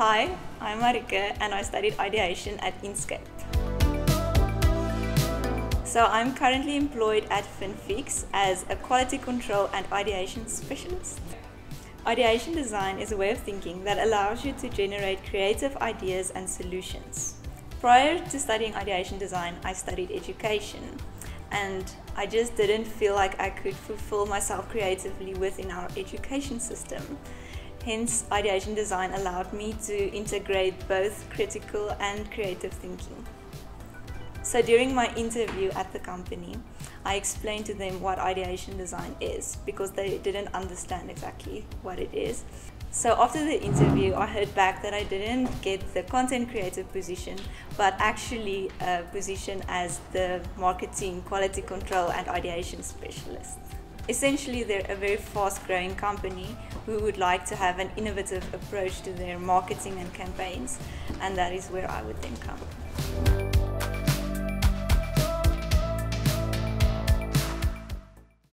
Hi, I'm Marieke and I studied ideation at Inscape. So I'm currently employed at FinFix as a quality control and ideation specialist. Ideation design is a way of thinking that allows you to generate creative ideas and solutions. Prior to studying ideation design, I studied education and I just didn't feel like I could fulfill myself creatively within our education system. Hence, ideation design allowed me to integrate both critical and creative thinking. So during my interview at the company, I explained to them what ideation design is because they didn't understand exactly what it is. So after the interview, I heard back that I didn't get the content creative position, but actually a position as the marketing, quality control, and ideation specialist. Essentially, they're a very fast growing company who would like to have an innovative approach to their marketing and campaigns, and that is where I would then come.